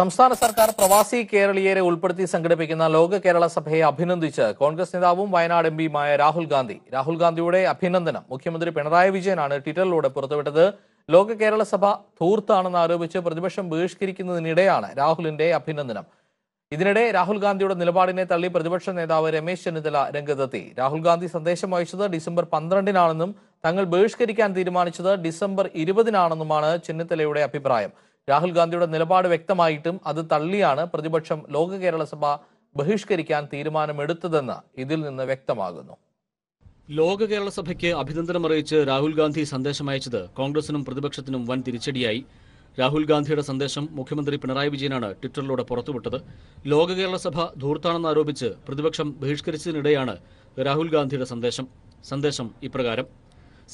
സംസ്ഥാന സർക്കാർ പ്രവാസി കേരളീയരെ ഉൾപ്പെടുത്തി സംഘടിപ്പിക്കുന്ന ലോക കേരള സഭയെ അഭിനന്ദിച്ച് കോൺഗ്രസ് നേതാവും വയനാട് എം പിയുമായ രാഹുൽ ഗാന്ധി. രാഹുൽ ഗാന്ധിയുടെ അഭിനന്ദനം. മുഖ്യമന്ത്രി പിണറായി വിജയനാണ് ട്വിറ്ററിലൂടെ പുറത്തുവിട്ടത്. ലോക കേരള സഭ ധൂർത്താണെന്ന് ആരോപിച്ച് പ്രതിപക്ഷം ബഹിഷ്കരിക്കുന്നതിനിടെയാണ് രാഹുലിന്റെ അഭിനന്ദനം. ഇതിനിടെ രാഹുൽ ഗാന്ധിയുടെ നിലപാടിനെ തള്ളി പ്രതിപക്ഷ നേതാവ് രമേശ് ചെന്നിത്തല രംഗത്തെത്തി. രാഹുൽ ഗാന്ധി സന്ദേശം അയച്ചത് ഡിസംബർ പന്ത്രണ്ടിനാണെന്നും തങ്ങൾ ബഹിഷ്കരിക്കാൻ തീരുമാനിച്ചത് ഡിസംബർ ഇരുപതിനാണെന്നുമാണ് ചെന്നിത്തലയുടെ അഭിപ്രായം. രാഹുൽ ഗാന്ധിയുടെ നിലപാട് വ്യക്തമായിട്ടും അത് തള്ളിയാണ് പ്രതിപക്ഷം ലോക കേരള സഭ ബഹിഷ്കരിക്കാൻ തീരുമാനമെടുത്തതെന്ന് ഇതിൽ നിന്ന് വ്യക്തമാകുന്നു. ലോക കേരള സഭയ്ക്ക് അഭിനന്ദനം അറിയിച്ച് രാഹുൽ ഗാന്ധി സന്ദേശം അയച്ചത് കോൺഗ്രസിനും പ്രതിപക്ഷത്തിനും വൻ തിരിച്ചടിയായി. രാഹുൽ ഗാന്ധിയുടെ സന്ദേശം മുഖ്യമന്ത്രി പിണറായി വിജയനാണ് ട്വിറ്ററിലൂടെ പുറത്തുവിട്ടത്. ലോക കേരള സഭ ധൂർത്താണെന്ന് ആരോപിച്ച് പ്രതിപക്ഷം ബഹിഷ്കരിച്ചതിനിടെയാണ് രാഹുൽ ഗാന്ധിയുടെ സന്ദേശം. സന്ദേശം ഇപ്രകാരം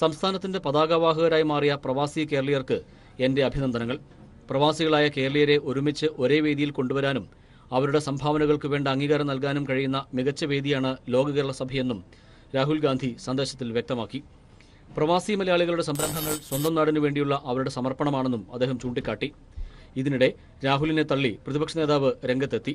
സംസ്ഥാനത്തിന്റെ പതാകവാഹകരായി മാറിയ പ്രവാസി കേരളീയർക്ക് എന്റെ അഭിനന്ദനങ്ങൾ. പ്രവാസികളായ കേരളീയരെ ഒരുമിച്ച് ഒരേ വേദിയിൽ കൊണ്ടുവരാനും അവരുടെ സംഭാവനകൾക്ക് വേണ്ട അംഗീകാരം നൽകാനും കഴിയുന്ന മികച്ച വേദിയാണ് ലോക കേരള സഭയെന്നും രാഹുൽ ഗാന്ധി സന്ദേശത്തിൽ വ്യക്തമാക്കി. പ്രവാസി മലയാളികളുടെ സംരംഭങ്ങൾ സ്വന്തം നാടിനു വേണ്ടിയുള്ള അവരുടെ സമർപ്പണമാണെന്നും അദ്ദേഹം ചൂണ്ടിക്കാട്ടി. ഇതിനിടെ രാഹുലിനെ തള്ളി പ്രതിപക്ഷ നേതാവ് രംഗത്തെത്തി.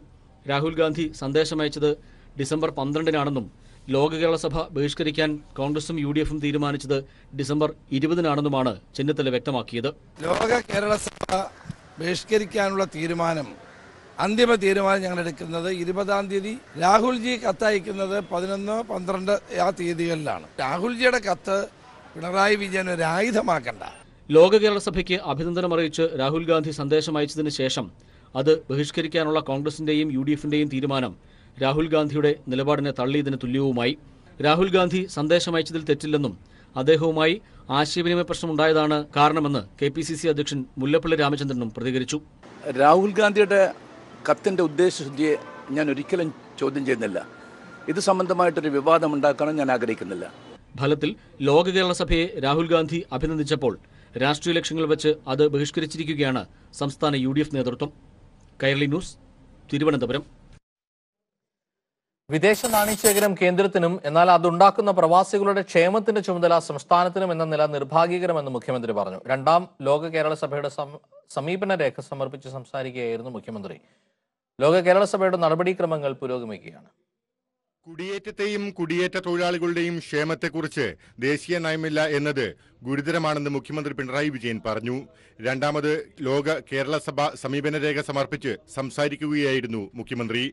രാഹുൽ ഗാന്ധി സന്ദേശമയച്ചത് ഡിസംബർ പന്ത്രണ്ടിനാണെന്നും ലോക കേരള സഭ ബഹിഷ്കരിക്കാൻ കോൺഗ്രസും യു ഡി എഫും തീരുമാനിച്ചത് ഡിസംബർ ഇരുപതിനാണെന്നുമാണ് ചെന്നിത്തല വ്യക്തമാക്കിയത്. ലോക കേരള സഭ ബഹിഷ്കരിക്കാനുള്ള തീരുമാനം അന്തിമ തീരുമാനം ഞങ്ങൾ എടുക്കുന്നത് ഇരുപതാം തീയതി. രാഹുൽജി കത്തയക്കുന്നത് പതിനൊന്ന് പന്ത്രണ്ട് ആ തീയതികളിലാണ്. രാഹുൽജിയുടെ കത്ത് പിണറായി വിജയൻ ഒരു ആയുധമാക്കണ്ട. ലോക കേരള സഭയ്ക്ക് അഭിനന്ദനം അറിയിച്ച് രാഹുൽ ഗാന്ധി സന്ദേശം അയച്ചതിന് ശേഷം അത് ബഹിഷ്കരിക്കാനുള്ള കോൺഗ്രസിന്റെയും യു ഡി എഫിന്റെയും തീരുമാനം രാഹുൽ ഗാന്ധിയുടെ നിലപാടിനെ തള്ളിയതിന് തുല്യവുമായി. രാഹുൽ ഗാന്ധി സന്ദേശം അയച്ചതിൽ തെറ്റില്ലെന്നും അദ്ദേഹവുമായി ആശയവിനിമയ പ്രശ്നമുണ്ടായതാണ് കാരണമെന്ന് കെ പി സി സി അധ്യക്ഷൻ മുല്ലപ്പള്ളി രാമചന്ദ്രനും പ്രതികരിച്ചു. രാഹുൽ ഗാന്ധിയുടെ കത്തിന്റെ ഉദ്ദേശശുദ്ധിയെ ഞാൻ ഒരിക്കലും ചോദ്യം ചെയ്യുന്നില്ല. ഇത് സംബന്ധമായിട്ടൊരു വിവാദം ഉണ്ടാക്കാനും ഞാൻ ആഗ്രഹിക്കുന്നില്ല. ഫലത്തിൽ ലോക കേരള സഭയെ രാഹുൽ ഗാന്ധി അഭിനന്ദിച്ചപ്പോൾ രാഷ്ട്രീയ ലക്ഷ്യങ്ങൾ വെച്ച് അത് ബഹിഷ്കരിച്ചിരിക്കുകയാണ് സംസ്ഥാന യു ഡി എഫ് നേതൃത്വം. കൈരളി ന്യൂസ് തിരുവനന്തപുരം. വിദേശ നാണ്യശേഖരം കേന്ദ്രത്തിനും എന്നാൽ അതുണ്ടാക്കുന്ന പ്രവാസികളുടെ ക്ഷേമത്തിന്റെ ചുമതല സംസ്ഥാനത്തിനും എന്ന നില നിർഭാഗ്യകരമെന്ന് മുഖ്യമന്ത്രി പറഞ്ഞു. രണ്ടാം ലോക കേരള സഭയുടെ സമീപന രേഖ സമർപ്പിച്ച് സംസാരിക്കുകയായിരുന്നു മുഖ്യമന്ത്രി. ലോക കേരള സഭയുടെ നടപടിക്രമങ്ങൾ പുരോഗമിക്കുകയാണ്. കുടിയേറ്റത്തെയും കുടിയേറ്റ തൊഴിലാളികളുടെയും ക്ഷേമത്തെക്കുറിച്ച് ദേശീയ നയമില്ല എന്നത് ഗുരുതരമാണെന്ന് മുഖ്യമന്ത്രി പിണറായി വിജയൻ പറഞ്ഞു. രണ്ടാമത് ലോക കേരള സഭ സമീപന രേഖ സമർപ്പിച്ച് സംസാരിക്കുകയായിരുന്നു മുഖ്യമന്ത്രി.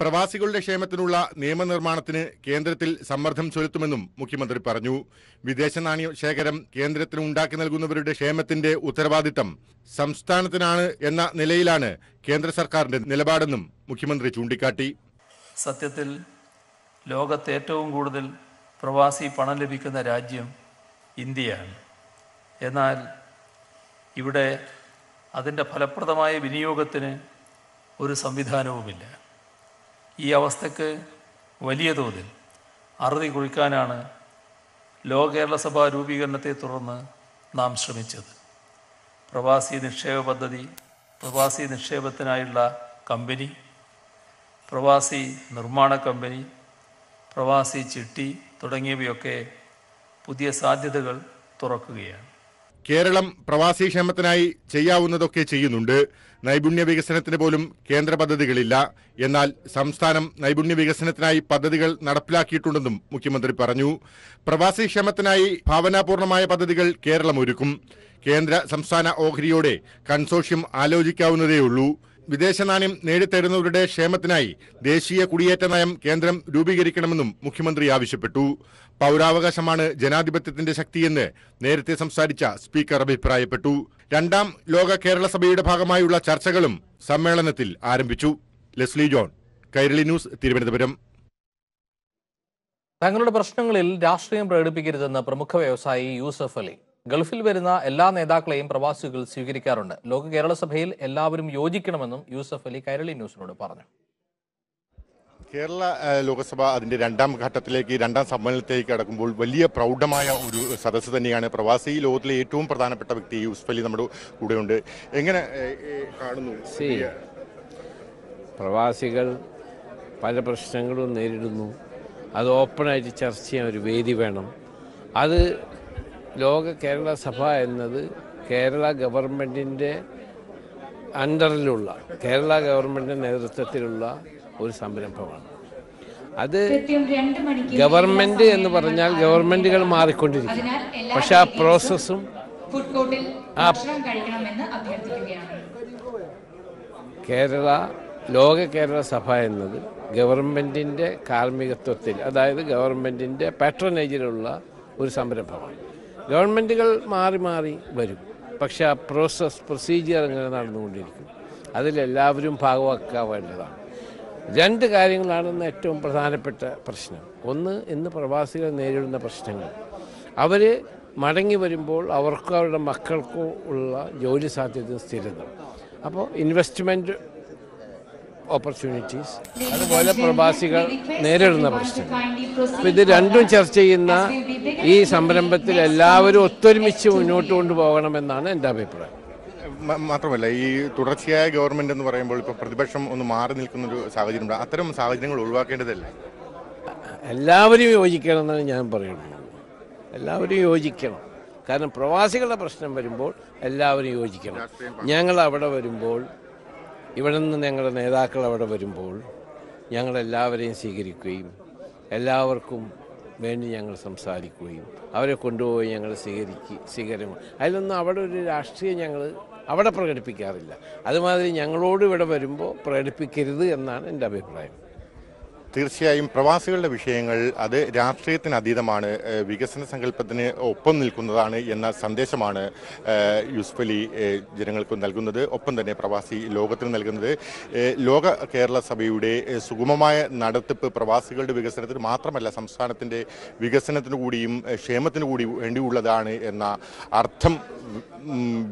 പ്രവാസികളുടെ ക്ഷേമത്തിനുള്ള നിയമനിർമ്മാണത്തിന് കേന്ദ്രത്തിൽ സമ്മർദ്ദം ചെലുത്തുമെന്നും മുഖ്യമന്ത്രി പറഞ്ഞു. വിദേശ നാണ്യ ശേഖരം കേന്ദ്രത്തിന് ഉണ്ടാക്കി നൽകുന്നവരുടെ ക്ഷേമത്തിന്റെ ഉത്തരവാദിത്തം സംസ്ഥാനത്തിനാണ് എന്ന നിലയിലാണ് കേന്ദ്ര സർക്കാരിന്റെ നിലപാടെന്നും മുഖ്യമന്ത്രി ചൂണ്ടിക്കാട്ടി. സത്യത്തിൽ ലോകത്ത് ഏറ്റവും കൂടുതൽ പ്രവാസി പണം ലഭിക്കുന്ന രാജ്യം ഇന്ത്യയാണ്. എന്നാൽ ഇവിടെ അതിന്റെ ഫലപ്രദമായ വിനിയോഗത്തിന് ഒരു സംവിധാനവുമില്ല. ഈ അവസ്ഥയ്ക്ക് വലിയ തോതിൽ അറുതി കുഴിക്കാനാണ് ലോക കേരള സഭാ രൂപീകരണത്തെ തുടർന്ന് നാം ശ്രമിച്ചത്. പ്രവാസി നിക്ഷേപ പദ്ധതി പ്രവാസി നിക്ഷേപത്തിനായുള്ള കമ്പനി പ്രവാസി നിർമ്മാണ കമ്പനി പ്രവാസി ചിട്ടി തുടങ്ങിയവയൊക്കെ പുതിയ സാധ്യതകൾ തുറക്കുകയാണ്. കേരളം പ്രവാസി ക്ഷേമത്തിനായി ചെയ്യാവുന്നതൊക്കെ ചെയ്യുന്നുണ്ട്. നൈപുണ്യ വികസനത്തിന് പോലും കേന്ദ്ര പദ്ധതികളില്ല. എന്നാൽ സംസ്ഥാനം നൈപുണ്യ വികസനത്തിനായി പദ്ധതികൾ നടപ്പിലാക്കിയിട്ടുണ്ടെന്നും മുഖ്യമന്ത്രി പറഞ്ഞു. പ്രവാസി ക്ഷേമത്തിനായി ഭാവനാപൂർണമായ പദ്ധതികൾ കേരളം ഒരുക്കും. കേന്ദ്ര സംസ്ഥാന ഓഹരിയോടെ കൺസോഷ്യം ആലോചിക്കാവുന്നതേയുള്ളൂ. വിദേശ നാണ്യം നേടിത്തരുന്നവരുടെ ക്ഷേമത്തിനായി ദേശീയ കുടിയേറ്റ നയം കേന്ദ്രം രൂപീകരിക്കണമെന്നും മുഖ്യമന്ത്രി ആവശ്യപ്പെട്ടു. പൗരാവകാശമാണ് ജനാധിപത്യത്തിന്റെ ശക്തിയെന്ന് നേരത്തെ സംസാരിച്ച സ്പീക്കർ അഭിപ്രായപ്പെട്ടു. രണ്ടാം ലോക കേരള സഭയുടെ ഭാഗമായുള്ള ചർച്ചകളും സമ്മേളനത്തിൽ ആരംഭിച്ചു. Leslie John Kairali news Thiruvananthapuram. തങ്ങളുടെ പ്രശ്നങ്ങളിൽ രാഷ്ട്രീയം പ്രകടിപ്പിക്കരുതെന്ന് പ്രമുഖ വ്യവസായി യൂസഫ് അലി ഗൾഫിൽ വരുന്ന എല്ലാ നേതാക്കളെയും പ്രവാസികൾ സ്വീകരിക്കാറുണ്ട്. ലോക കേരള സഭയിൽ എല്ലാവരും യോജിക്കണമെന്നും യൂസഫ് അലി കൈരളി ന്യൂസിനോട് പറഞ്ഞു. കേരള ലോകസഭ അതിന്റെ രണ്ടാം ഘട്ടത്തിലേക്ക് രണ്ടാം സമ്മേളനത്തിലേക്ക് കടക്കുമ്പോൾ വലിയ പ്രൗഢമായ ഒരു സദസ്സ് തന്നെയാണ് പ്രവാസി ലോകത്തിലെ ഏറ്റവും പ്രധാനപ്പെട്ട വ്യക്തി യൂസഫ് അലി നമ്മുടെ കൂടെയുണ്ട്. എങ്ങനെ കാണുന്നു? പ്രവാസികൾ പല പ്രശ്നങ്ങളും നേരിടുന്നു. അത് ഓപ്പണായിട്ട് ചർച്ച ചെയ്യാൻ ഒരു വേദി വേണം. അത് ലോക കേരള സഭ എന്നത് കേരള ഗവൺമെന്റിന്റെ അണ്ടറിലുള്ള കേരള ഗവൺമെന്റ് നേതൃത്വത്തിലുള്ള ഒരു സംരംഭമാണ്. അത് ഗവൺമെന്റ് എന്ന് പറഞ്ഞാൽ ഗവൺമെന്റുകൾ മാറിക്കൊണ്ടിരിക്കും. പക്ഷെ ആ പ്രോസസ്സും ആ കേരള ലോക കേരള സഭ എന്നത് ഗവൺമെന്റിന്റെ കാർമ്മികത്വത്തിൽ അതായത് ഗവൺമെന്റിന്റെ പാട്രണേജിലുള്ള ഒരു സംരംഭമാണ്. ഗവൺമെന്റുകൾ മാറി മാറി വരും. പക്ഷെ ആ പ്രോസസ് പ്രൊസീജിയർ ഇങ്ങനെ നടന്നുകൊണ്ടിരിക്കും. അതിലെല്ലാവരും ഭാഗമാക്കാവേണ്ടതാണ് രണ്ട് കാര്യങ്ങളാണെന്ന് ഏറ്റവും പ്രധാനപ്പെട്ട പ്രശ്നം. ഒന്ന് ഇന്ന് പ്രവാസികൾ നേരിടുന്ന പ്രശ്നങ്ങൾ. അവർ മടങ്ങി വരുമ്പോൾ അവർക്കോ അവരുടെ മക്കൾക്കോ ഉള്ള ജോലി സാധ്യത സ്ഥിരത. അപ്പോൾ ഇൻവെസ്റ്റ്മെന്റ് ഓപ്പർച്യൂണിറ്റീസ് അതുപോലെ പ്രവാസികൾ നേരിടുന്ന പ്രശ്നങ്ങൾ. അപ്പോൾ ഇത് രണ്ടും ചർച്ച ചെയ്യുന്ന ഈ സംരംഭത്തിൽ എല്ലാവരും ഒത്തൊരുമിച്ച് മുന്നോട്ട് കൊണ്ടുപോകണമെന്നാണ് എന്റെ അഭിപ്രായം. മാത്രമല്ല ഈ തുടർച്ചയായ ഗവൺമെന്റ് എന്ന് പറയുമ്പോൾ ഇപ്പോൾ പ്രതിപക്ഷം ഒന്ന് മാറി നിൽക്കുന്ന ഒരു സാഹചര്യം അത്തരം സാഹചര്യങ്ങൾ ഒഴിവാക്കേണ്ടതല്ലേ? എല്ലാവരും യോജിക്കണം എന്നാണ് ഞാൻ പറയുന്നത്. എല്ലാവരും യോജിക്കണം. കാരണം പ്രവാസികളുടെ പ്രശ്നം വരുമ്പോൾ എല്ലാവരും യോജിക്കണം. ഞങ്ങൾ അവിടെ വരുമ്പോൾ ഇവിടെ നിന്ന് ഞങ്ങളുടെ നേതാക്കൾ അവിടെ വരുമ്പോൾ ഞങ്ങളെല്ലാവരെയും സ്വീകരിക്കുകയും എല്ലാവർക്കും വേണ്ടി ഞങ്ങൾ സംസാരിക്കുകയും അവരെ കൊണ്ടുപോയി ഞങ്ങൾ സ്വീകരിക്കുക സ്വീകരിക്കും അതിലൊന്നും അവിടെ ഒരു രാഷ്ട്രീയം ഞങ്ങൾ അവിടെ പ്രകടിപ്പിക്കാറില്ല. അതുമാതിരി ഞങ്ങളോട് ഇവിടെ വരുമ്പോൾ പ്രകടിപ്പിക്കരുത് എന്നാണ് എന്റെ അഭിപ്രായം. തീർച്ചയായും പ്രവാസികളുടെ വിഷയങ്ങൾ അത് രാഷ്ട്രീയത്തിന് അതീതമാണ് വികസന സങ്കല്പത്തിന് ഒപ്പം നിൽക്കുന്നതാണ് എന്ന സന്ദേശമാണ് യൂസ്ഫലി യൂസുഫ് അലി ജനങ്ങൾക്ക് നൽകുന്നത്. ഒപ്പം തന്നെ പ്രവാസി ലോകത്തിന് നൽകുന്നത്. ലോക കേരള സഭയുടെ സുഗമമായ നടത്തിപ്പ് പ്രവാസികളുടെ വികസനത്തിന് മാത്രമല്ല സംസ്ഥാനത്തിന്റെ വികസനത്തിന് കൂടിയും ക്ഷേമത്തിനു കൂടി വേണ്ടിയുള്ളതാണ് എന്ന അർത്ഥം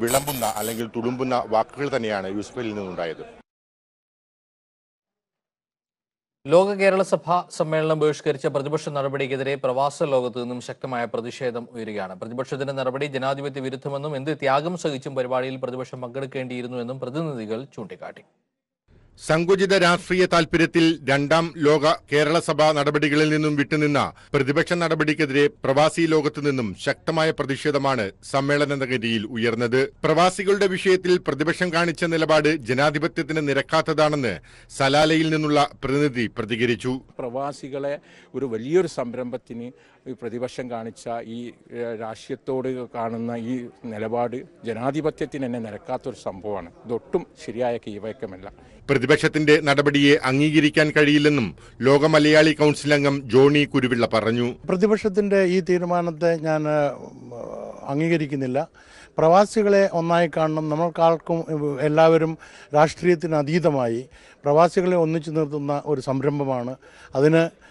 വിളമ്പുന്ന അല്ലെങ്കിൽ തുളുമ്പുന്ന വാക്കുകൾ തന്നെയാണ് യൂസുഫ് അലിയിൽ നിന്നുണ്ടായത്. ലോക കേരള സഭ സമ്മേളനം ബഹിഷ്കരിച്ച പ്രതിപക്ഷ നടപടിക്കെതിരെ പ്രവാസ ലോകത്ത് നിന്നും ശക്തമായ പ്രതിഷേധം ഉയരുകയാണ്. പ്രതിപക്ഷത്തിന്റെ നടപടി ജനാധിപത്യ വിരുദ്ധമെന്നും എന്ത് ത്യാഗം സഹിച്ചും പരിപാടിയിൽ പ്രതിപക്ഷം പങ്കെടുക്കേണ്ടിയിരുന്നുവെന്നും പ്രതിനിധികൾ ചൂണ്ടിക്കാട്ടി. സങ്കുചിത രാഷ്ട്രീയ താൽപര്യത്തിൽ രണ്ടാം ലോക കേരള സഭ നടപടികളിൽ നിന്നും വിട്ടുനിന്ന പ്രതിപക്ഷ നടപടിക്കെതിരെ പ്രവാസി ലോകത്തു നിന്നും ശക്തമായ പ്രതിഷേധമാണ് സമ്മേളന നഗരിയിൽ ഉയർന്നത്. പ്രവാസികളുടെ വിഷയത്തിൽ പ്രതിപക്ഷം കാണിച്ച നിലപാട് ജനാധിപത്യത്തിന് നിരക്കാത്തതാണെന്ന് സലാലയിൽ നിന്നുള്ള പ്രതിനിധി പ്രതികരിച്ചു. പ്രവാസികളെ ഒരു വലിയൊരു സംരംഭത്തിന് പ്രതിപക്ഷം കാണിച്ച ഈ രാഷ്ട്രീയത്തോട് കാണുന്ന ഈ നിലപാട് ജനാധിപത്യത്തിന് തന്നെ നിരക്കാത്തൊരു സംഭവമാണ്. ഇതൊട്ടും ശരിയായ കീവയക്കമല്ല പ്രതിപക്ഷത്തിന്റെ നടപടിയെ അംഗീകരിക്കാൻ കഴിയില്ലെന്നും ലോക മലയാളി കൗൺസിൽ അംഗം ജോണി കുരുവിള്ള പറഞ്ഞു. പ്രതിപക്ഷത്തിന്റെ ഈ തീരുമാനത്തെ ഞാൻ അംഗീകരിക്കുന്നില്ല. പ്രവാസികളെ ഒന്നായി കാണണം. നമ്മൾക്കാർക്കും എല്ലാവരും രാഷ്ട്രീയത്തിന് അതീതമായി. പ്രവാസികളെ ഒന്നിച്ചു നിർത്തുന്ന ഒരു സംരംഭമാണ്. അതിന്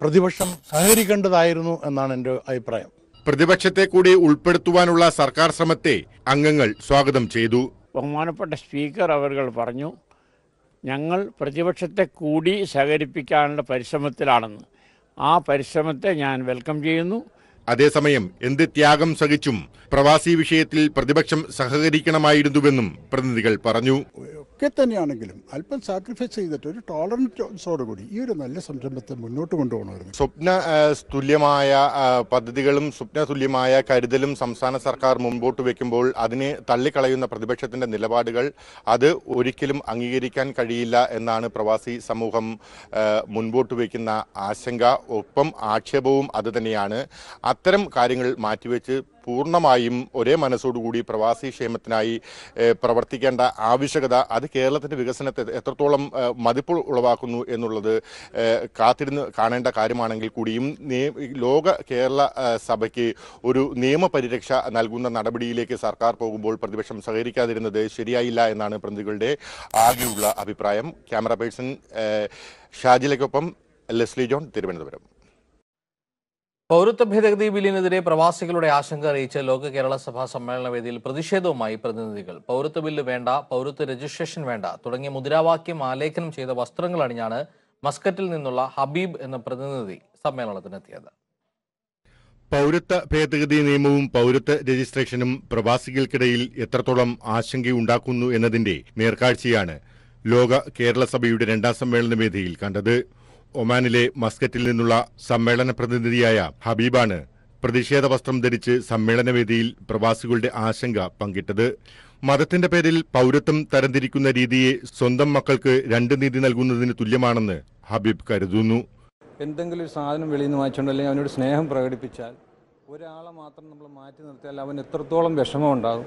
പ്രതിപക്ഷം സഹകരിക്കേണ്ടതായിരുന്നു എന്നാണ് എന്റെ അഭിപ്രായം. പ്രതിപക്ഷത്തെ കൂടി ഉൾപ്പെടുത്തുവാനുള്ള സർക്കാർ ശ്രമത്തെ അംഗങ്ങൾ സ്വാഗതം ചെയ്തു. ബഹുമാനപ്പെട്ട സ്പീക്കർ അവർ പറഞ്ഞു ഞങ്ങൾ പ്രതിപക്ഷത്തെ കൂടി സഹകരിപ്പിക്കാനുള്ള പരിശ്രമത്തിലാണെന്ന്. ആ പരിശ്രമത്തെ ഞാൻ വെൽക്കം ചെയ്യുന്നു. അതേസമയം എന്ത് ത്യാഗം സഹിച്ചും പ്രവാസി വിഷയത്തിൽ പ്രതിപക്ഷം സഹകരിക്കണമായിരുന്നുവെന്നും പ്രതിനിധികൾ പറഞ്ഞു. ഒക്കെ തന്നെയാണെങ്കിലും അല്പം സാക്രിഫൈസ് ചെയ്തിട്ട് ഒരു ടോളറൻസോടുകൂടി ഈ ഒരു നല്ല സംരംഭത്തെ മുന്നോട്ട് കൊണ്ടുപോകണമായിരുന്നു. സ്വപ്ന തുല്യമായ പദ്ധതികളും സ്വപ്ന തുല്യമായ കരുതലും സംസ്ഥാന സർക്കാർ മുമ്പോട്ട് വെക്കുമ്പോൾ അതിനെ തള്ളിക്കളയുന്ന പ്രതിപക്ഷത്തിന്റെ നിലപാടുകൾ അത് ഒരിക്കലും അംഗീകരിക്കാൻ കഴിയില്ല എന്നാണ് പ്രവാസി സമൂഹം മുൻപോട്ട് വയ്ക്കുന്ന ആശങ്ക. ഒപ്പം ആക്ഷേപവും അത് തന്നെയാണ്. അത്തരം കാര്യങ്ങൾ മാറ്റിവെച്ച് പൂർണമായും ഒരേ മനസ്സോടുകൂടി പ്രവാസി ക്ഷേമത്തിനായി പ്രവർത്തിക്കേണ്ട ആവശ്യകത അത് കേരളത്തിന്റെ വികസനത്തെ എത്രത്തോളം മതിപ്പ് ഉളവാക്കുന്നു എന്നുള്ളത് കാത്തിരുന്ന് കാണേണ്ട കാര്യമാണെങ്കിൽ കൂടിയും ലോക കേരള സഭയ്ക്ക് ഒരു നിയമപരിരക്ഷ നൽകുന്ന നടപടിയിലേക്ക് സർക്കാർ പോകുമ്പോൾ പ്രതിപക്ഷം സഹകരിക്കാതിരുന്നത് ശരിയായില്ല എന്നാണ് പ്രതിനിധികളുടെ ആകെയുള്ള അഭിപ്രായം. ക്യാമറ പേഴ്സൺ ഷാജിലയ്ക്കൊപ്പം ലെസ്ലി ജോൺ തിരുവനന്തപുരം. പൗരത്വ ഭേദഗതി ബില്ലിനെതിരെ പ്രവാസികളുടെ ആശങ്ക അറിയിച്ച് ലോക കേരള സഭാ സമ്മേളന വേദിയിൽ പ്രതിഷേധവുമായി പ്രതിനിധികൾ. പൗരത്വ ബില്ല് വേണ്ട പൗരത്വ രജിസ്ട്രേഷൻ വേണ്ട തുടങ്ങിയ മുദ്രാവാക്യം ആലേഖനം ചെയ്ത വസ്ത്രങ്ങൾ അണിഞ്ഞാണ് മസ്കറ്റിൽ നിന്നുള്ള ഹബീബ് എന്ന പ്രതിനിധി സമ്മേളനത്തിനെത്തിയത്. പൗരത്വ ഭേദഗതി നിയമവും പൗരത്വ രജിസ്ട്രേഷനും പ്രവാസികൾക്കിടയിൽ എത്രത്തോളം ആശങ്കയുണ്ടാക്കുന്നു എന്നതിന്റെ നേർക്കാഴ്ചയാണ് ലോക കേരള സഭയുടെ രണ്ടാം സമ്മേളന വേദിയിൽ കണ്ടത്. ഒമാനിലെ മസ്കറ്റിൽ നിന്നുള്ള സമ്മേളന പ്രതിനിധിയായ ഹബീബാണ് പ്രതിഷേധ വസ്ത്രം ധരിച്ച് സമ്മേളനവേദിയിൽ പ്രവാസികളുടെ ആശങ്ക പങ്കിട്ടത്. മതത്തിന്റെ പേരിൽ പൗരത്വം തരംതിരിക്കുന്ന രീതിയെ സ്വന്തം മക്കൾക്ക് രണ്ട് നീതി നൽകുന്നതിന് തുല്യമാണെന്ന് ഹബീബ് കരുതുന്നു. എന്തെങ്കിലും ഒരു സാധനം വെളിയിൽ നിന്ന് വാങ്ങിച്ചുകൊണ്ട് അവനോട് സ്നേഹം പ്രകടിപ്പിച്ചാൽ ഒരാളെ മാത്രം നമ്മൾ മാറ്റി നിർത്തിയാൽ അവൻ എത്രത്തോളം വിഷമം ഉണ്ടാകും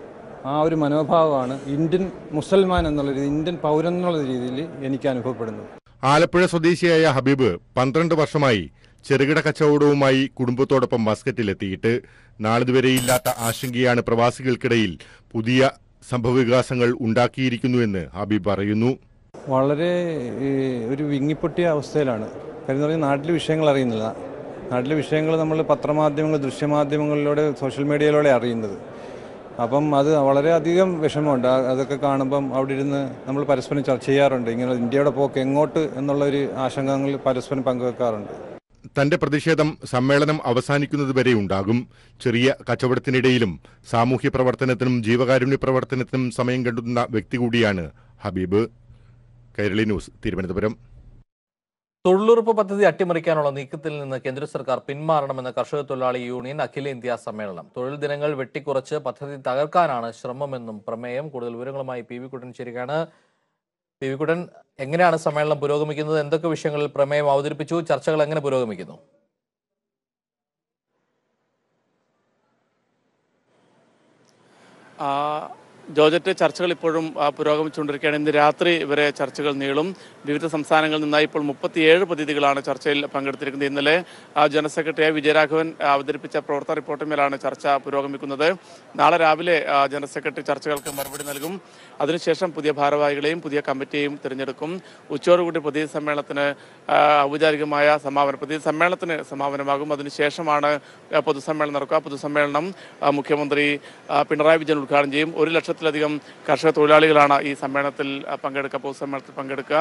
ആ ഒരു മനോഭാവമാണ് ഇന്ത്യൻ മുസൽമാൻ എന്നുള്ള രീതി ഇന്ത്യൻ പൗരൻ എന്നുള്ള രീതിയിൽ എനിക്ക് അനുഭവപ്പെടുന്നത്. ആലപ്പുഴ സ്വദേശിയായ ഹബീബ് പന്ത്രണ്ട് വർഷമായി ചെറുകിട കച്ചവടവുമായി കുടുംബത്തോടൊപ്പം മസ്കറ്റിലെത്തിയിട്ട് നാളിതുവരെയില്ലാത്ത ആശങ്കയാണ് പ്രവാസികൾക്കിടയിൽ പുതിയ സംഭവവികാസങ്ങൾ ഉണ്ടാക്കിയിരിക്കുന്നുവെന്ന് ഹബീബ് പറയുന്നു. വളരെ ഒരു വിങ്ങിപ്പൊട്ടിയ അവസ്ഥയിലാണ്. കാര്യം പറഞ്ഞാൽ നാട്ടിലെ വിഷയങ്ങൾ അറിയുന്നില്ല. നാട്ടിലെ വിഷയങ്ങൾ നമ്മൾ പത്രമാധ്യമങ്ങൾ ദൃശ്യമാധ്യമങ്ങളിലൂടെ സോഷ്യൽ മീഡിയയിലൂടെ അറിയുന്നത്. അപ്പം അത് വളരെയധികം വിഷമമുണ്ട്. അതൊക്കെ കാണുമ്പം അവിടെ ഇരുന്ന് നമ്മൾ പരസ്പരം ചർച്ച ചെയ്യാറുണ്ട്. ഇങ്ങനെ ഇന്ത്യയുടെ പോക്ക് എങ്ങോട്ട് എന്നുള്ള ഒരു ആശങ്കകൾ പരസ്പരം പങ്കുവെക്കാറുണ്ട്. തന്റെ പ്രതിഷേധം സമ്മേളനം അവസാനിക്കുന്നതുവരെ ഉണ്ടാകും. ചെറിയ കച്ചവടത്തിനിടയിലും സാമൂഹ്യ പ്രവർത്തനത്തിനും ജീവകാരുണ്യ പ്രവർത്തനത്തിനും സമയം കണ്ടെത്തുന്ന വ്യക്തി കൂടിയാണ് ഹബീബ്. കൈരളി ന്യൂസ് തിരുവനന്തപുരം. തൊഴിലുറപ്പ് പദ്ധതി അട്ടിമറിക്കാനുള്ള നീക്കത്തിൽ നിന്ന് കേന്ദ്ര സർക്കാർ പിന്മാറണമെന്ന കർഷക തൊഴിലാളി യൂണിയൻ അഖിലേന്ത്യാ സമ്മേളനം. തൊഴിൽ ദിനങ്ങൾ വെട്ടിക്കുറച്ച് പദ്ധതി തകർക്കാനാണ് ശ്രമമെന്നും പ്രമേയം. കൂടുതൽ വിവരങ്ങളുമായി പി വി കുട്ടൻ ചേരുകയാണ്. പി വി കുട്ടൻ എങ്ങനെയാണ് സമ്മേളനം പുരോഗമിക്കുന്നത്? എന്തൊക്കെ വിഷയങ്ങളിൽ പ്രമേയം അവതരിപ്പിച്ചു? ചർച്ചകൾ എങ്ങനെ പുരോഗമിക്കുന്നു? ആ, ജോർജറ്റ് ചർച്ചകൾ ഇപ്പോഴും പുരോഗമിച്ചുകൊണ്ടിരിക്കുകയാണ്. ഇന്ന് രാത്രി വരെ ചർച്ചകൾ നീളും. വിവിധ സംസ്ഥാനങ്ങളിൽ നിന്നായി ഇപ്പോൾ മുപ്പത്തിയേഴ് പ്രതിനിധികളാണ് ചർച്ചയിൽ പങ്കെടുത്തിരിക്കുന്നത്. ഇന്നലെ ജനറൽ സെക്രട്ടറിയായി വിജയരാഘവൻ അവതരിപ്പിച്ച പ്രവർത്തന റിപ്പോർട്ടിന്മേലാണ് ചർച്ച പുരോഗമിക്കുന്നത്. നാളെ രാവിലെ ജനറൽ സെക്രട്ടറി ചർച്ചകൾക്ക് മറുപടി നൽകും. അതിനുശേഷം പുതിയ ഭാരവാഹികളെയും പുതിയ കമ്മിറ്റിയെയും തിരഞ്ഞെടുക്കും. ഉച്ചയോടുകൂടി പ്രതിനിധി സമ്മേളനത്തിന് ഔപചാരികമായ സമാപനം പ്രതിനിധി സമ്മേളനത്തിന് സമാപനമാകും. അതിനുശേഷമാണ് പൊതുസമ്മേളനം നടക്കുക. പൊതുസമ്മേളനം മുഖ്യമന്ത്രി പിണറായി വിജയൻ ഉദ്ഘാടനം ചെയ്യും. ഒരു ലക്ഷത്തിലധികം കർഷക തൊഴിലാളികളാണ് ഈ സമ്മേളനത്തിൽ പങ്കെടുക്കുക പൊതുസമ്മേളനത്തിൽ പങ്കെടുക്കുക.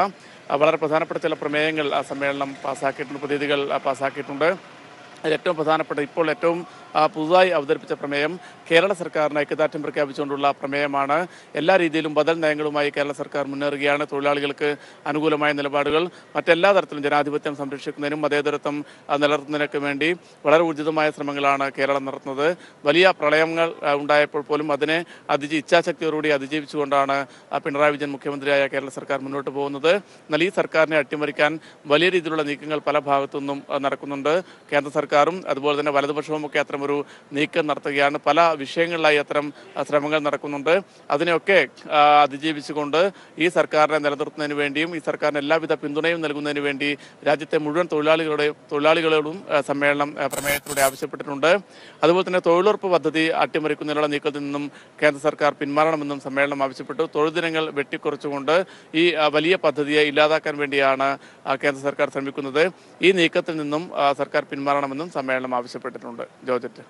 വളരെ പ്രധാനപ്പെട്ട ചില പ്രമേയങ്ങൾ ആ സമ്മേളനം പാസ്സാക്കിയിട്ടുണ്ട് പ്രതിനിധികൾ പാസ്സാക്കിയിട്ടുണ്ട് ഏറ്റവും പ്രധാനപ്പെട്ട ഇപ്പോൾ ഏറ്റവും പുതുതായി അവതരിപ്പിച്ച പ്രമേയം കേരള സർക്കാരിന് ഐക്യദാർഢ്യം പ്രഖ്യാപിച്ചുകൊണ്ടുള്ള പ്രമേയമാണ്. എല്ലാ രീതിയിലും ബദൽ നയങ്ങളുമായി കേരള സർക്കാർ മുന്നേറുകയാണ്. തൊഴിലാളികൾക്ക് അനുകൂലമായ നിലപാടുകൾ മറ്റെല്ലാ തരത്തിലും ജനാധിപത്യം സംരക്ഷിക്കുന്നതിനും മതേതരത്വം നിലനിർത്തുന്നതിനൊക്കെ വേണ്ടി വളരെ ഊർജിതമായ ശ്രമങ്ങളാണ് കേരളം നടത്തുന്നത്. വലിയ പ്രളയങ്ങൾ ഉണ്ടായപ്പോൾ പോലും അതിനെ അതിജീ ഇച്ഛാശക്തിയോടുകൂടി അതിജീവിച്ചുകൊണ്ടാണ് പിണറായി വിജയൻ മുഖ്യമന്ത്രിയായ കേരള സർക്കാർ മുന്നോട്ട് പോകുന്നത്. എന്നാൽ ഈ സർക്കാരിനെ അട്ടിമറിക്കാൻ വലിയ രീതിയിലുള്ള നീക്കങ്ങൾ പല ഭാഗത്തു നിന്നും നടക്കുന്നുണ്ട്. കേന്ദ്ര സർക്കാരും അതുപോലെ തന്നെ വലതുപക്ഷവും ഒക്കെ അത്തരമൊരു നീക്കം നടത്തുകയാണ്. പല വിഷയങ്ങളിലായി അത്തരം ശ്രമങ്ങൾ നടക്കുന്നുണ്ട്. അതിനെയൊക്കെ അതിജീവിച്ചുകൊണ്ട് ഈ സർക്കാരിനെ നിലനിർത്തുന്നതിന് വേണ്ടിയും ഈ സർക്കാരിന് എല്ലാവിധ പിന്തുണയും നൽകുന്നതിന് വേണ്ടി രാജ്യത്തെ മുഴുവൻ തൊഴിലാളികളുടെ തൊഴിലാളികളോടും സമ്മേളനം പ്രമേയത്തിലൂടെ ആവശ്യപ്പെട്ടിട്ടുണ്ട്. അതുപോലെ തന്നെ തൊഴിലുറപ്പ് പദ്ധതി അട്ടിമറിക്കുന്നതിനുള്ള നീക്കത്തിൽ നിന്നും കേന്ദ്ര സർക്കാർ പിന്മാറണമെന്നും സമ്മേളനം ആവശ്യപ്പെട്ടു. തൊഴിൽ ദിനങ്ങൾ വെട്ടിക്കുറച്ചുകൊണ്ട് ഈ വലിയ പദ്ധതിയെ ഇല്ലാതാക്കാൻ വേണ്ടിയാണ് കേന്ദ്ര സർക്കാർ ശ്രമിക്കുന്നത്. ഈ നീക്കത്തിൽ നിന്നും സർക്കാർ പിന്മാറണമെന്നും സമ്മേളനം ആവശ്യപ്പെട്ടിട്ടുണ്ട്. ജോജറ്റ്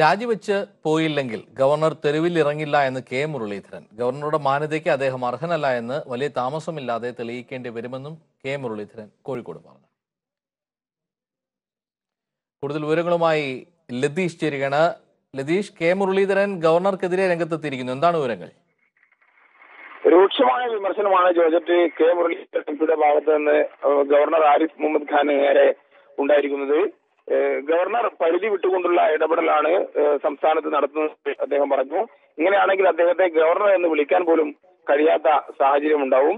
രാജിവെച്ച് പോയില്ലെങ്കിൽ ഗവർണർ തെരുവിൽ ഇറങ്ങില്ല എന്ന് കെ മുരളീധരൻ. ഗവർണറുടെ മാന്യതയ്ക്ക് അദ്ദേഹം അർഹനല്ല എന്ന് വലിയ താമസമില്ലാതെ തെളിയിക്കേണ്ടി വരുമെന്നും കെ മുരളീധരൻ കോഴിക്കോട് പറഞ്ഞു. കൂടുതൽ വിവരങ്ങളുമായി ലതീഷ് ചേരുകയാണ്. ലതീഷ് കെ മുരളീധരൻ ഗവർണർക്കെതിരെ രംഗത്തെത്തിയിരിക്കുന്നു. എന്താണ് വിവരങ്ങൾ? രൂക്ഷമായ വിമർശനമാണ് ജോജറ്റ് കെ മുരളീധരൻ എംപിയുടെ ഭാഗത്ത് നിന്ന് ഗവർണർ ആരിഫ് മുഹമ്മദ് ഖാന് നേരെ ഉണ്ടായിരിക്കുന്നത്. ഗവർണർ പരിധി വിട്ടുകൊണ്ടുള്ള ഇടപെടലാണ് സംസ്ഥാനത്ത് നടത്തുന്നത് അദ്ദേഹം പറഞ്ഞു. ഇങ്ങനെയാണെങ്കിൽ അദ്ദേഹത്തെ ഗവർണർ എന്ന് വിളിക്കാൻ പോലും കഴിയാത്ത സാഹചര്യം ഉണ്ടാവും.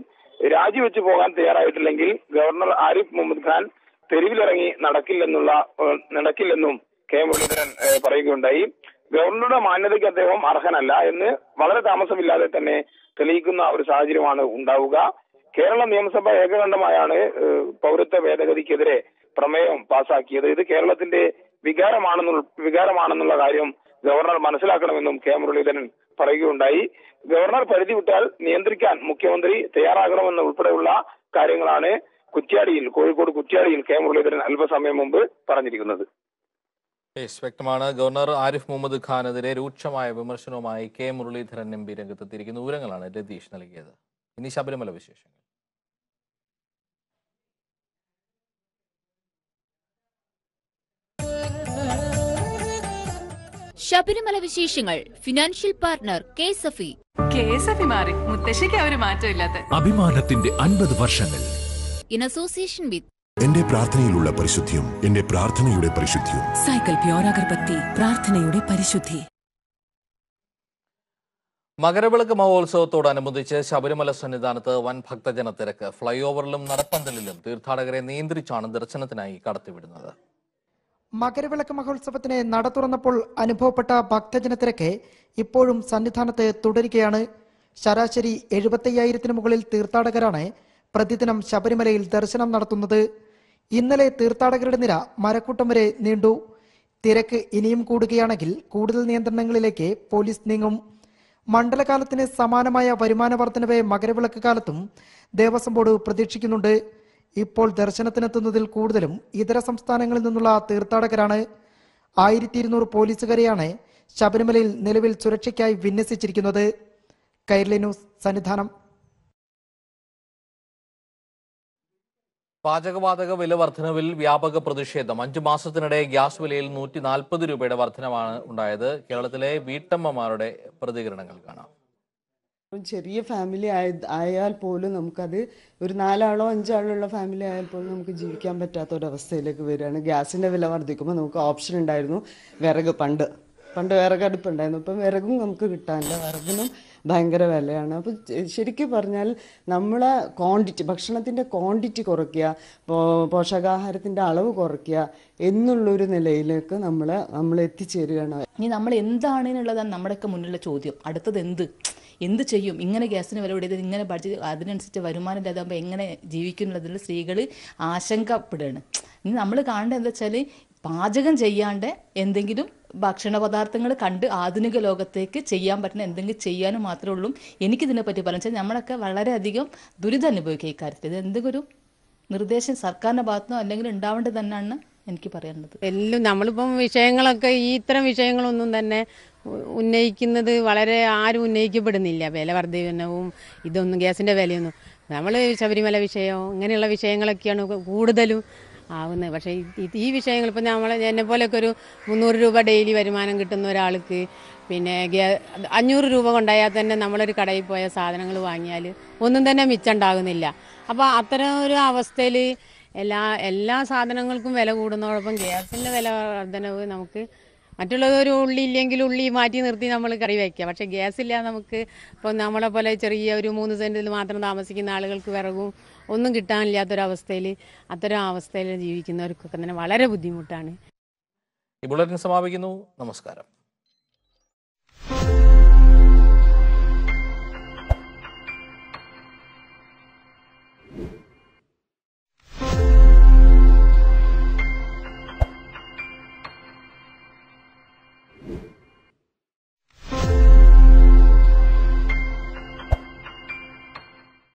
രാജിവെച്ച് പോകാൻ തയ്യാറായിട്ടില്ലെങ്കിൽ ഗവർണർ ആരിഫ് മുഹമ്മദ് ഖാൻ തെരുവിലിറങ്ങി നടക്കില്ലെന്നുള്ള നടക്കില്ലെന്നും കെ മുരളീധരൻ പറയുകയുണ്ടായി. ഗവർണറുടെ മാന്യതയ്ക്ക് അദ്ദേഹം അർഹനല്ല എന്ന് വളരെ താമസമില്ലാതെ തന്നെ തെളിയിക്കുന്ന ഒരു സാഹചര്യമാണ് ഉണ്ടാവുക. കേരള നിയമസഭ ഏകകണ്ഠമായാണ് പൗരത്വ ഭേദഗതിക്കെതിരെ പ്രമേയം പാസാക്കിയത്. ഇത് കേരളത്തിന്റെ വികാരമാണെന്നുള്ള വികാരമാണെന്നുള്ള കാര്യം ഗവർണർ മനസ്സിലാക്കണമെന്നും കെ. മുരളീധരൻ പറയുകയുണ്ടായി. ഗവർണർ പരിധി വിട്ടാൽ നിയന്ത്രിക്കാൻ മുഖ്യമന്ത്രി തയ്യാറാകണമെന്ന് ഉൾപ്പെടെയുള്ള കാര്യങ്ങളാണ് കുറ്റ്യാടിയിൽ കോഴിക്കോട് കുറ്റ്യാടിയിൽ കെ. മുരളീധരൻ അല്പസമയം മുമ്പ് പറഞ്ഞിരിക്കുന്നത്. വ്യക്തമാണ്. ഗവർണർ ആരിഫ് മുഹമ്മദ് ഖാനെതിരെ രൂക്ഷമായ വിമർശനവുമായി കെ. മുരളീധരൻ എം പി രംഗത്തെത്തിയിരിക്കുന്ന. വിവരങ്ങളാണ് രതീഷ് നൽകിയത്. ഇനി ശബരിമല വിശേഷങ്ങൾ. ശബരിമല വിശേഷങ്ങൾ financial partner K Safi. K Safi മാറി. മുത്തശ്ശിക്ക് അവർ മാറ്റമില്ലാത്ത. അഭിമാനത്തിന്റെ അൻപത് വർഷങ്ങൾ. ഇൻ അസോസിയേഷൻ വിത്ത് എന്റെ പ്രാർത്ഥനയിലുള്ള പരിശുദ്ധിയും എന്റെ പ്രാർത്ഥനയുടെ പരിശുദ്ധിയും. സൈക്കിൾ പ്യോർ അഗർബത്തി പ്രാർത്ഥനയുടെ പരിശുദ്ധി. മകരവിളക്ക് മഹോത്സവത്തോടനുബന്ധിച്ച് ശബരിമല സന്നിധാനത്ത് വൻ ഭക്തജന തിരക്ക് ഫ്ലൈ ഓവറിലും നടപ്പന്തലിലും തീർത്ഥാടകരെ നിയന്ത്രിച്ചാണ് ദർശനത്തിനായി കടത്തിവിടുന്നത്. മകരവിളക്ക് മഹോത്സവത്തിന് നട തുറന്നപ്പോൾ അനുഭവപ്പെട്ട ഭക്തജന തിരക്ക് ഇപ്പോഴും സന്നിധാനത്ത് തുടരുകയാണ്. ശരാശരി എഴുപത്തയ്യായിരത്തിന് മുകളിൽ തീർത്ഥാടകരാണ് പ്രതിദിനം ശബരിമലയിൽ ദർശനം നടത്തുന്നത്. ഇന്നലെ തീർത്ഥാടകരുടെ നിര മരക്കൂട്ടം വരെ നീണ്ടു. തിരക്ക് ഇനിയും കൂടുകയാണെങ്കിൽ കൂടുതൽ നിയന്ത്രണങ്ങളിലേക്ക് പോലീസ് നീങ്ങും. മണ്ഡലകാലത്തിന് സമാനമായ വരുമാന വർധനവ് മകരവിളക്ക് കാലത്തും ദേവസ്വം ബോർഡ് പ്രതീക്ഷിക്കുന്നുണ്ട്. ഇപ്പോൾ ദർശനത്തിനെത്തുന്നതിൽ കൂടുതലും ഇതര സംസ്ഥാനങ്ങളിൽ നിന്നുള്ള തീർത്ഥാടകരാണ്. ആയിരത്തി ഇരുന്നൂറ് പോലീസുകാരെയാണ് ശബരിമലയിൽ നിലവിൽ സുരക്ഷയ്ക്കായി വിന്യസിച്ചിരിക്കുന്നത്. കൈരളി ന്യൂസ് സന്നിധാനം. പാചകവാതക വില വർധനവിൽ വ്യാപക പ്രതിഷേധം. അഞ്ചു മാസത്തിനിടെ ഗ്യാസ് വിലയിൽ നൂറ്റി നാൽപ്പത് രൂപയുടെ വർധനമാണ് ഉണ്ടായത്. കേരളത്തിലെ വീട്ടമ്മമാരുടെ പ്രതികരണങ്ങൾ കാണാം. ചെറിയ ഫാമിലി ആയ ആയാൽ പോലും നമുക്കത് ഒരു നാലാളോ അഞ്ചാളോ ഉള്ള ഫാമിലി ആയാൽ പോലും നമുക്ക് ജീവിക്കാൻ പറ്റാത്ത ഒരവസ്ഥയിലേക്ക് വരികയാണ്. ഗ്യാസിന്റെ വില വർദ്ധിക്കുമ്പോൾ നമുക്ക് ഓപ്ഷൻ ഉണ്ടായിരുന്നു വിറക് പണ്ട്. പണ്ട് വിറകടുപ്പ് ഉണ്ടായിരുന്നു ഇപ്പം വിറകും നമുക്ക് കിട്ടാനില്ല. വിറകിനും ഭയങ്കര വിലയാണ്. അപ്പോൾ ശരിക്കും പറഞ്ഞാൽ നമ്മളെ ക്വാണ്ടിറ്റി ഭക്ഷണത്തിന്റെ ക്വാണ്ടിറ്റി കുറയ്ക്കുക പോഷകാഹാരത്തിന്റെ അളവ് കുറയ്ക്കുക എന്നുള്ളൊരു നിലയിലേക്ക് നമ്മൾ നമ്മൾ എത്തിച്ചേരുകയാണ്. ഇനി നമ്മൾ എന്താണെന്നുള്ളതാണ് നമ്മുടെയൊക്കെ മുന്നിലുള്ള ചോദ്യം. അടുത്തത് എന്ത്? എന്ത് ചെയ്യും? ഇങ്ങനെ ഗ്യാസിന് വില കൂടിയത് ഇങ്ങനെ ബഡ്ജറ്റ് അതിനനുസരിച്ച് വരുമാനം ഇല്ലാതാകുമ്പോൾ എങ്ങനെ ജീവിക്കുന്നുള്ളതിൽ സ്ത്രീകൾ ആശങ്കപ്പെടുകയാണ്. ഇനി നമ്മൾ കാണേണ്ടത് എന്താ വെച്ചാൽ പാചകം ചെയ്യാണ്ട് എന്തെങ്കിലും ഭക്ഷണ പദാർത്ഥങ്ങൾ കണ്ട് ആധുനിക ലോകത്തേക്ക് ചെയ്യാൻ പറ്റുന്ന എന്തെങ്കിലും ചെയ്യാനും മാത്രമേ ഉള്ളൂ. എനിക്കിതിനെ പറ്റി പറഞ്ഞു വെച്ചാൽ നമ്മളൊക്കെ വളരെയധികം ദുരിതം അനുഭവിക്കുക ഈ കാര്യത്തിൽ. ഇത് എന്തെങ്കിലും ഒരു നിർദ്ദേശം? സർക്കാരിന്റെ ഭാഗത്തുനിന്നോ അല്ലെങ്കിൽ ഉണ്ടാവേണ്ടത് തന്നെയാണ് എനിക്ക് പറയാനുള്ളത്. എല്ലാം നമ്മളിപ്പം വിഷയങ്ങളൊക്കെ ഈ ഇത്തരം വിഷയങ്ങളൊന്നും തന്നെ ഉന്നയിക്കുന്നത് വളരെ ആരും ഉന്നയിക്കപ്പെടുന്നില്ല. വില വർധനവും ഇതൊന്നും ഗ്യാസിന്റെ വിലയൊന്നും. നമ്മൾ ശബരിമല വിഷയം ഇങ്ങനെയുള്ള വിഷയങ്ങളൊക്കെയാണ് കൂടുതലും ആവുന്നത്. പക്ഷേ ഈ- വിഷയങ്ങൾ ഇപ്പം നമ്മൾ എന്നെ പോലെയൊക്കെ ഒരു മുന്നൂറ് രൂപ ഡെയിലി വരുമാനം കിട്ടുന്ന ഒരാൾക്ക് പിന്നെ അഞ്ഞൂറ് രൂപ കൊണ്ടായാൽ തന്നെ നമ്മളൊരു കടയിൽ പോയ സാധനങ്ങൾ വാങ്ങിയാൽ ഒന്നും തന്നെ മിച്ചം ഉണ്ടാകുന്നില്ല അപ്പോൾ അത്തരം ഒരു അവസ്ഥയിൽ എല്ലാ എല്ലാ സാധനങ്ങൾക്കും വില കൂടുന്നതോടൊപ്പം ഗ്യാസിന്റെ വില വർധനവ് നമുക്ക് മറ്റുള്ളത് ഒരു ഉള്ളി ഇല്ലെങ്കിൽ ഉള്ളി മാറ്റി നിർത്തി നമ്മൾ കറി വയ്ക്കുക പക്ഷേ ഗ്യാസ് ഇല്ല നമുക്ക്. ഇപ്പോൾ നമ്മളെ പോലെ ചെറിയ ഒരു മൂന്ന് സെന്റിൽ മാത്രം താമസിക്കുന്ന ആളുകൾക്ക് വിറകും ഒന്നും കിട്ടാനില്ലാത്തൊരവസ്ഥയിൽ അത്തരം അവസ്ഥയിൽ ജീവിക്കുന്നവർക്കൊക്കെ തന്നെ വളരെ ബുദ്ധിമുട്ടാണ്. ഈ ബുള്ളറ്റിൻ സമാപിക്കുന്നു. നമസ്കാരം.